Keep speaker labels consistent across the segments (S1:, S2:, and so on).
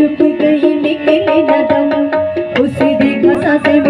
S1: रुक गई निकले न दम उसी देखा साँसें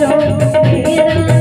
S1: रो